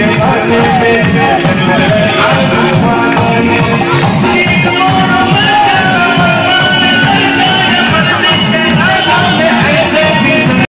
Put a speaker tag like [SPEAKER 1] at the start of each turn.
[SPEAKER 1] Yes,